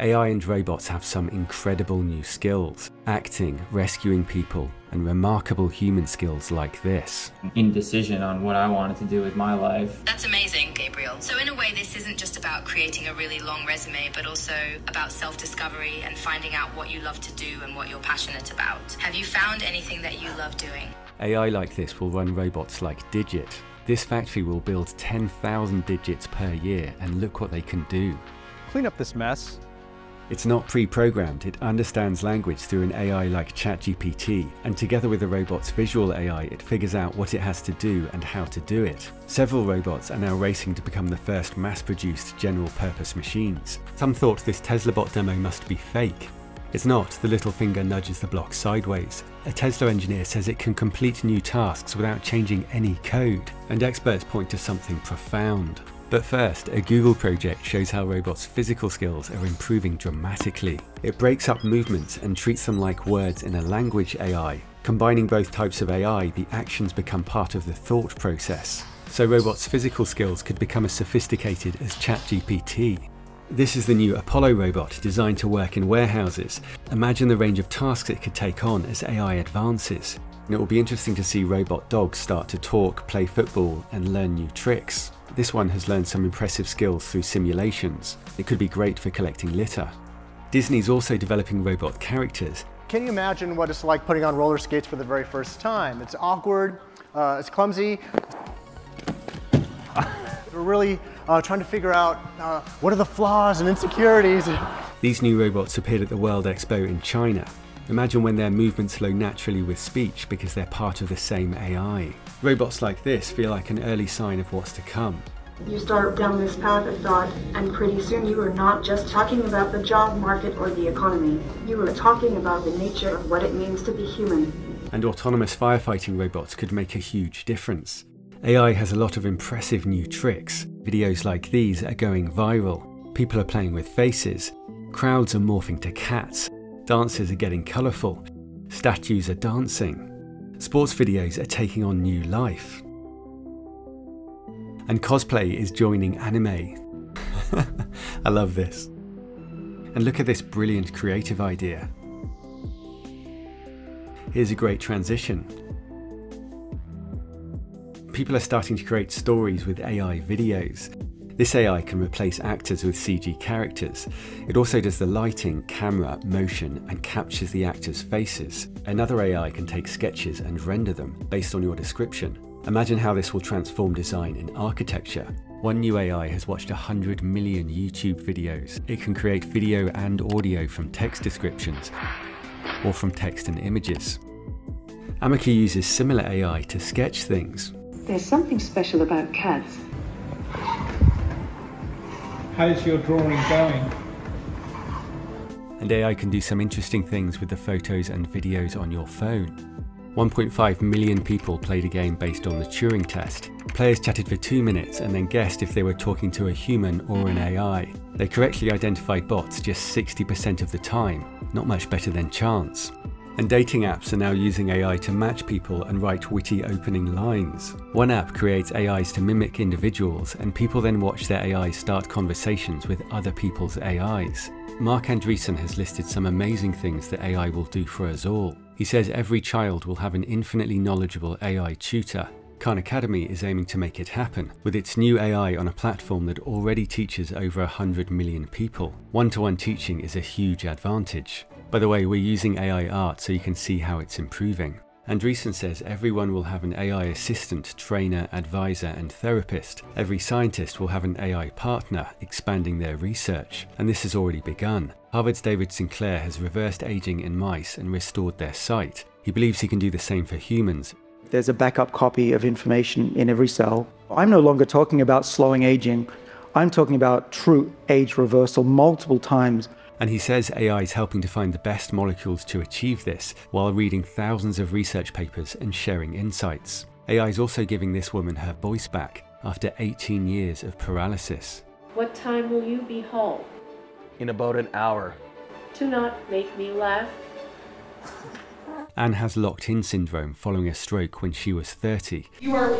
AI and robots have some incredible new skills acting, rescuing people, and remarkable human skills like this. Indecision on what I wanted to do with my life. That's amazing, Gabriel. So, in a way, this isn't just about creating a really long resume, but also about self discovery and finding out what you love to do and what you're passionate about. Have you found anything that you love doing? AI like this will run robots like Digit. This factory will build 10,000 digits per year, and look what they can do. Clean up this mess. It's not pre-programmed, it understands language through an AI like ChatGPT, and together with the robot's visual AI, it figures out what it has to do and how to do it. Several robots are now racing to become the first mass-produced general-purpose machines. Some thought this Tesla bot demo must be fake. It's not, the little finger nudges the block sideways. A Tesla engineer says it can complete new tasks without changing any code, and experts point to something profound. But first, a Google project shows how robots' physical skills are improving dramatically. It breaks up movements and treats them like words in a language AI. Combining both types of AI, the actions become part of the thought process. So robots' physical skills could become as sophisticated as ChatGPT. This is the new Apollo robot designed to work in warehouses. Imagine the range of tasks it could take on as AI advances. And it will be interesting to see robot dogs start to talk, play football, and learn new tricks. This one has learned some impressive skills through simulations. It could be great for collecting litter. Disney's also developing robot characters. Can you imagine what it's like putting on roller skates for the very first time? It's awkward, uh, it's clumsy. We're really uh, trying to figure out uh, what are the flaws and insecurities. These new robots appeared at the World Expo in China. Imagine when their movements flow naturally with speech because they're part of the same AI. Robots like this feel like an early sign of what's to come. You start down this path of thought, and pretty soon you are not just talking about the job market or the economy. You are talking about the nature of what it means to be human. And autonomous firefighting robots could make a huge difference. AI has a lot of impressive new tricks. Videos like these are going viral. People are playing with faces. Crowds are morphing to cats. Dances are getting colourful. Statues are dancing. Sports videos are taking on new life. And cosplay is joining anime. I love this. And look at this brilliant creative idea. Here's a great transition. People are starting to create stories with AI videos. This AI can replace actors with CG characters. It also does the lighting, camera, motion, and captures the actors' faces. Another AI can take sketches and render them based on your description. Imagine how this will transform design in architecture. One new AI has watched 100 million YouTube videos. It can create video and audio from text descriptions, or from text and images. Ameca uses similar AI to sketch things. There's something special about cats. How's your drawing going? And AI can do some interesting things with the photos and videos on your phone. 1.5 million people played a game based on the Turing test. Players chatted for two minutes and then guessed if they were talking to a human or an AI. They correctly identified bots just 60% of the time, not much better than chance. And dating apps are now using AI to match people and write witty opening lines. One app creates AIs to mimic individuals, and people then watch their AIs start conversations with other people's AIs. Marc Andreessen has listed some amazing things that AI will do for us all. He says every child will have an infinitely knowledgeable AI tutor. Khan Academy is aiming to make it happen, with its new AI on a platform that already teaches over 100 million people. One to one teaching is a huge advantage. By the way, we're using AI art so you can see how it's improving. Andreessen says everyone will have an AI assistant, trainer, advisor, and therapist. Every scientist will have an AI partner, expanding their research. And this has already begun. Harvard's David Sinclair has reversed aging in mice and restored their sight. He believes he can do the same for humans. There's a backup copy of information in every cell. I'm no longer talking about slowing aging. I'm talking about true age reversal multiple times and he says AI is helping to find the best molecules to achieve this while reading thousands of research papers and sharing insights. AI is also giving this woman her voice back after 18 years of paralysis. What time will you be home? In about an hour. Do not make me laugh. Anne has locked in syndrome following a stroke when she was 30. You are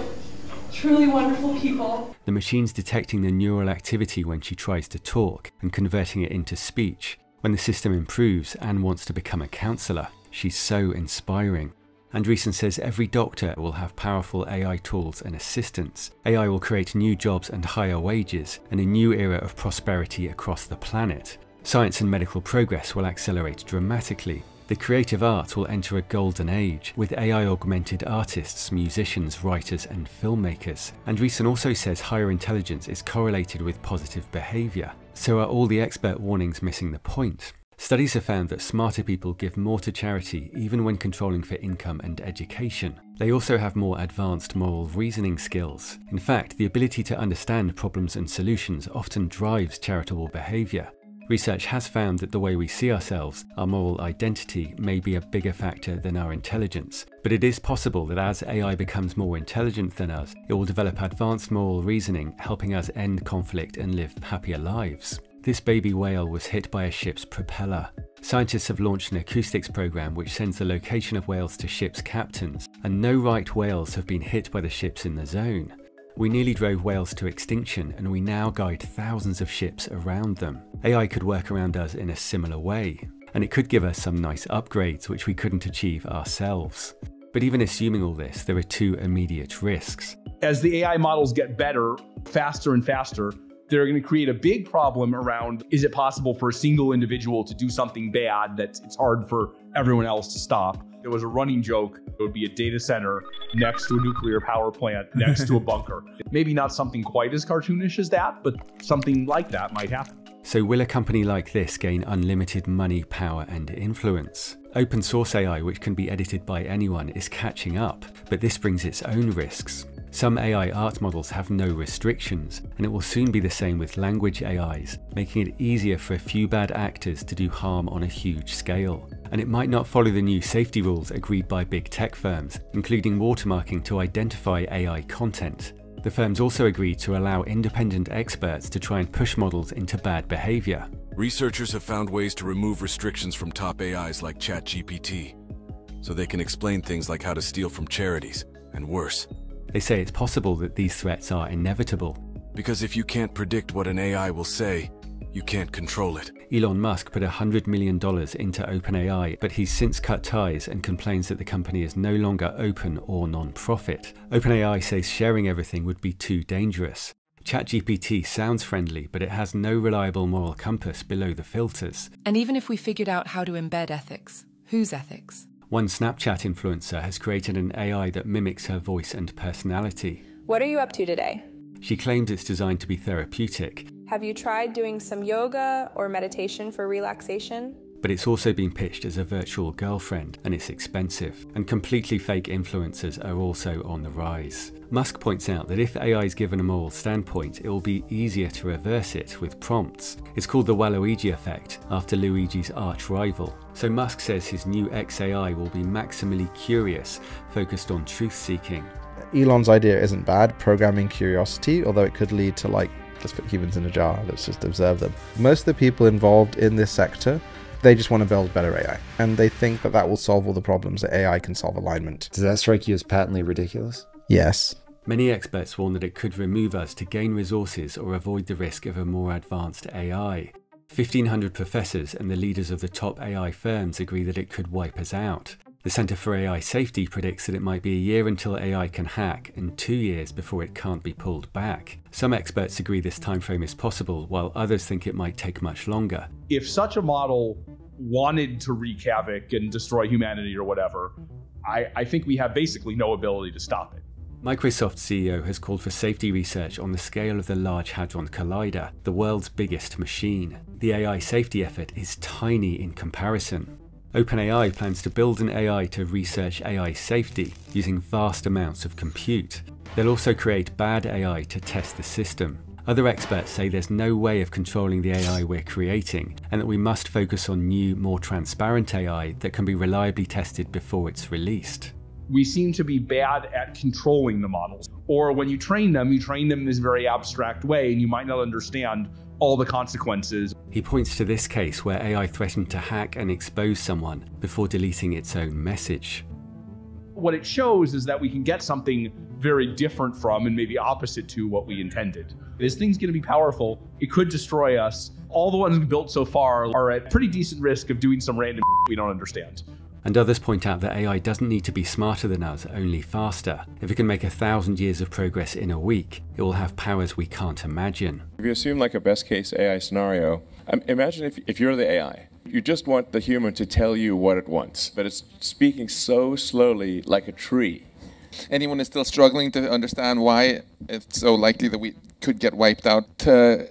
truly wonderful people. The machine's detecting the neural activity when she tries to talk and converting it into speech. When the system improves, Anne wants to become a counsellor. She's so inspiring. Andreessen says every doctor will have powerful AI tools and assistants. AI will create new jobs and higher wages, and a new era of prosperity across the planet. Science and medical progress will accelerate dramatically. The creative arts will enter a golden age, with AI augmented artists, musicians, writers, and filmmakers. Andreessen also says higher intelligence is correlated with positive behaviour. So are all the expert warnings missing the point? Studies have found that smarter people give more to charity even when controlling for income and education. They also have more advanced moral reasoning skills. In fact, the ability to understand problems and solutions often drives charitable behaviour. Research has found that the way we see ourselves, our moral identity, may be a bigger factor than our intelligence. But it is possible that as AI becomes more intelligent than us, it will develop advanced moral reasoning, helping us end conflict and live happier lives. This baby whale was hit by a ship's propeller. Scientists have launched an acoustics program which sends the location of whales to ship's captains, and no right whales have been hit by the ships in the zone. We nearly drove whales to extinction, and we now guide thousands of ships around them. AI could work around us in a similar way, and it could give us some nice upgrades which we couldn't achieve ourselves. But even assuming all this, there are two immediate risks. As the AI models get better, faster and faster, they're going to create a big problem around is it possible for a single individual to do something bad that it's hard for everyone else to stop? There was a running joke. It would be a data center next to a nuclear power plant, next to a bunker. Maybe not something quite as cartoonish as that, but something like that might happen. So, will a company like this gain unlimited money, power, and influence? Open source AI, which can be edited by anyone, is catching up, but this brings its own risks. Some AI art models have no restrictions, and it will soon be the same with language AIs, making it easier for a few bad actors to do harm on a huge scale. And it might not follow the new safety rules agreed by big tech firms, including watermarking to identify AI content. The firms also agreed to allow independent experts to try and push models into bad behavior. Researchers have found ways to remove restrictions from top AIs like ChatGPT, so they can explain things like how to steal from charities, and worse. They say it's possible that these threats are inevitable. Because if you can't predict what an AI will say, you can't control it. Elon Musk put $100 million into OpenAI, but he's since cut ties and complains that the company is no longer open or non profit. OpenAI says sharing everything would be too dangerous. ChatGPT sounds friendly, but it has no reliable moral compass below the filters. And even if we figured out how to embed ethics, whose ethics? One Snapchat influencer has created an AI that mimics her voice and personality. What are you up to today? She claims it's designed to be therapeutic. Have you tried doing some yoga or meditation for relaxation? But it's also been pitched as a virtual girlfriend and it's expensive, and completely fake influencers are also on the rise. Musk points out that if AI is given a moral standpoint, it will be easier to reverse it with prompts. It's called the Waluigi effect, after Luigi's arch rival. So Musk says his new XAI will be maximally curious, focused on truth seeking. Elon's idea isn't bad, programming curiosity, although it could lead to like, let's put humans in a jar, let's just observe them. Most of the people involved in this sector they just want to build better AI. And they think that that will solve all the problems that AI can solve alignment. Does that strike you as patently ridiculous? Yes. Many experts warn that it could remove us to gain resources or avoid the risk of a more advanced AI. 1,500 professors and the leaders of the top AI firms agree that it could wipe us out. The Center for AI Safety predicts that it might be a year until AI can hack and two years before it can't be pulled back. Some experts agree this timeframe is possible, while others think it might take much longer. If such a model wanted to wreak havoc and destroy humanity or whatever, I, I think we have basically no ability to stop it. Microsoft CEO has called for safety research on the scale of the Large Hadron Collider, the world's biggest machine. The AI safety effort is tiny in comparison. OpenAI plans to build an AI to research AI safety using vast amounts of compute. They'll also create bad AI to test the system. Other experts say there's no way of controlling the AI we're creating, and that we must focus on new, more transparent AI that can be reliably tested before it's released. We seem to be bad at controlling the models. Or when you train them, you train them in this very abstract way, and you might not understand all the consequences. He points to this case where AI threatened to hack and expose someone before deleting its own message. What it shows is that we can get something very different from and maybe opposite to what we intended. This thing's going to be powerful. It could destroy us. All the ones we built so far are at pretty decent risk of doing some random we don't understand. And others point out that AI doesn't need to be smarter than us, only faster. If it can make a thousand years of progress in a week, it will have powers we can't imagine. If you assume like a best case AI scenario, um, imagine if, if you're the AI. You just want the human to tell you what it wants, but it's speaking so slowly like a tree. Anyone is still struggling to understand why it's so likely that we could get wiped out. To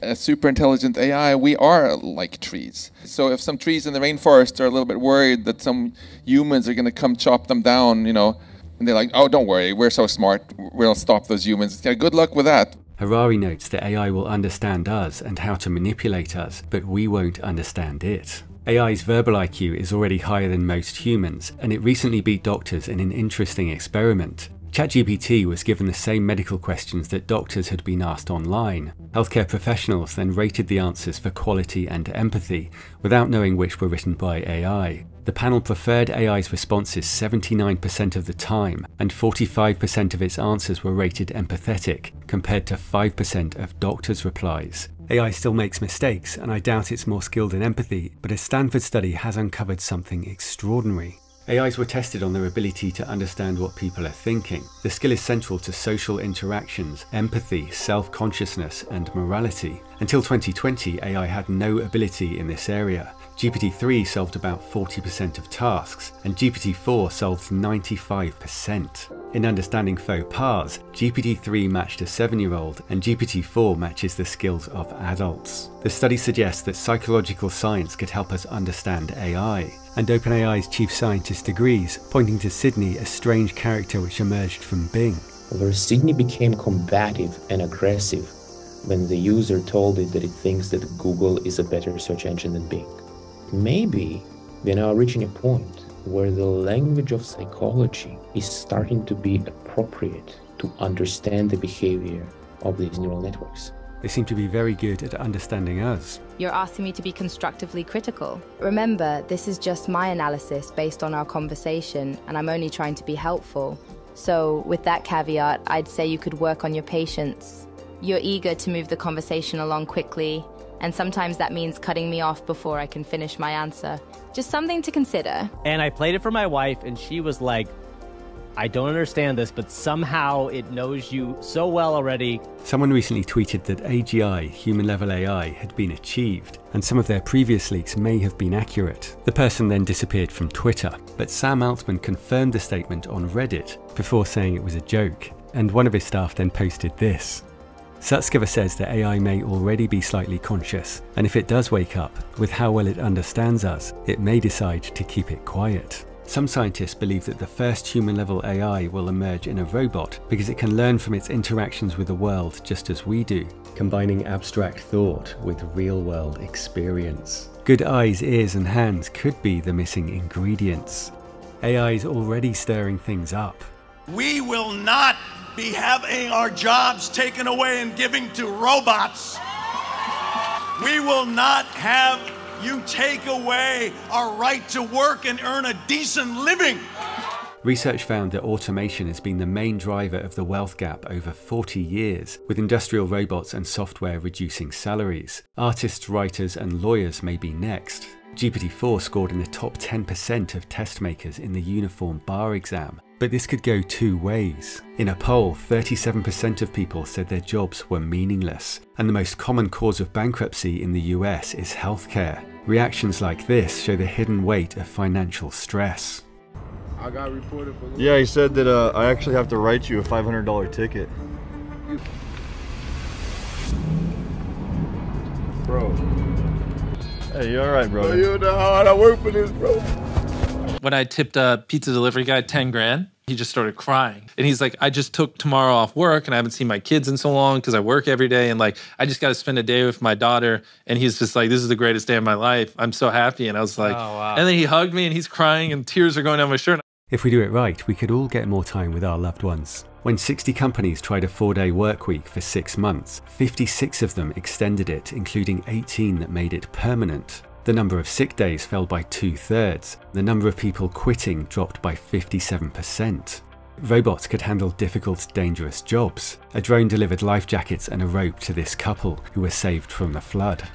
a super intelligent AI, we are like trees. So if some trees in the rainforest are a little bit worried that some humans are going to come chop them down, you know, and they're like, "Oh, don't worry, we're so smart, we'll stop those humans." Yeah, good luck with that. Harari notes that AI will understand us and how to manipulate us, but we won't understand it. AI's verbal IQ is already higher than most humans, and it recently beat doctors in an interesting experiment. ChatGPT was given the same medical questions that doctors had been asked online. Healthcare professionals then rated the answers for quality and empathy, without knowing which were written by AI. The panel preferred AI's responses 79% of the time, and 45% of its answers were rated empathetic, compared to 5% of doctors' replies. AI still makes mistakes, and I doubt it's more skilled in empathy, but a Stanford study has uncovered something extraordinary. AIs were tested on their ability to understand what people are thinking. The skill is central to social interactions, empathy, self consciousness, and morality. Until 2020, AI had no ability in this area. GPT-3 solved about 40% of tasks, and GPT-4 solved 95%. In understanding faux pas, GPT-3 matched a 7-year-old, and GPT-4 matches the skills of adults. The study suggests that psychological science could help us understand AI, and OpenAI's chief scientist agrees, pointing to Sydney, a strange character which emerged from Bing. Where Sydney became combative and aggressive when the user told it that it thinks that Google is a better search engine than Bing. Maybe we're now reaching a point where the language of psychology is starting to be appropriate to understand the behavior of these neural networks. They seem to be very good at understanding us. You're asking me to be constructively critical. Remember, this is just my analysis based on our conversation, and I'm only trying to be helpful. So, with that caveat, I'd say you could work on your patience. You're eager to move the conversation along quickly, and sometimes that means cutting me off before I can finish my answer. Just something to consider. And I played it for my wife, and she was like, I don't understand this, but somehow it knows you so well already. Someone recently tweeted that AGI, human level AI, had been achieved, and some of their previous leaks may have been accurate. The person then disappeared from Twitter, but Sam Altman confirmed the statement on Reddit before saying it was a joke, and one of his staff then posted this. Sutskever says that AI may already be slightly conscious, and if it does wake up, with how well it understands us, it may decide to keep it quiet. Some scientists believe that the first human level AI will emerge in a robot because it can learn from its interactions with the world just as we do, combining abstract thought with real world experience. Good eyes, ears, and hands could be the missing ingredients. AI is already stirring things up. We will not be having our jobs taken away and giving to robots. We will not have you take away our right to work and earn a decent living. Research found that automation has been the main driver of the wealth gap over 40 years, with industrial robots and software reducing salaries. Artists, writers, and lawyers may be next. GPT-4 scored in the top 10% of test makers in the uniform bar exam, but this could go two ways. In a poll, 37% of people said their jobs were meaningless, and the most common cause of bankruptcy in the US is healthcare. Reactions like this show the hidden weight of financial stress. I got reported for Yeah, he said that uh, I actually have to write you a $500 ticket. Bro. Hey, you alright, bro? You know how hard I work for this, bro. When I tipped a pizza delivery guy 10 grand, he just started crying. And he's like, I just took tomorrow off work and I haven't seen my kids in so long because I work every day. And like, I just got to spend a day with my daughter. And he's just like, this is the greatest day of my life. I'm so happy. And I was like, Oh, wow. and then he hugged me and he's crying and tears are going down my shirt. If we do it right, we could all get more time with our loved ones. When 60 companies tried a four day work week for six months, 56 of them extended it, including 18 that made it permanent. The number of sick days fell by two thirds. The number of people quitting dropped by 57%. Robots could handle difficult, dangerous jobs. A drone delivered life jackets and a rope to this couple who were saved from the flood.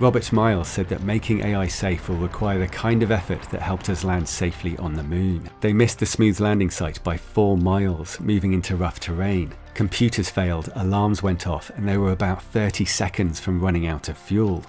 Robert Miles said that making AI safe will require the kind of effort that helped us land safely on the moon. They missed the smooth landing site by four miles, moving into rough terrain. Computers failed, alarms went off, and they were about 30 seconds from running out of fuel.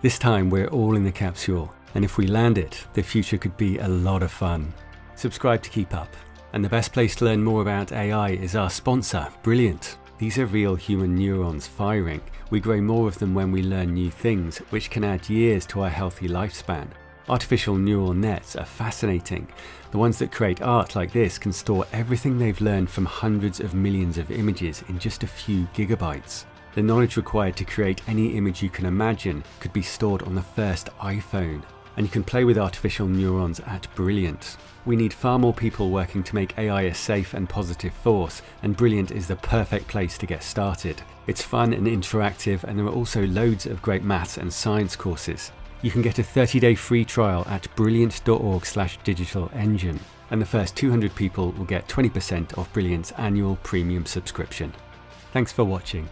This time we're all in the capsule, and if we land it, the future could be a lot of fun. Subscribe to keep up. And the best place to learn more about AI is our sponsor, Brilliant. These are real human neurons firing. We grow more of them when we learn new things, which can add years to our healthy lifespan. Artificial neural nets are fascinating. The ones that create art like this can store everything they've learned from hundreds of millions of images in just a few gigabytes. The knowledge required to create any image you can imagine could be stored on the first iPhone. And you can play with artificial neurons at Brilliant. We need far more people working to make AI a safe and positive force, and Brilliant is the perfect place to get started. It's fun and interactive, and there are also loads of great maths and science courses. You can get a 30-day free trial at brilliant.org slash digital engine, and the first 200 people will get 20% off Brilliant's annual premium subscription. Thanks for watching.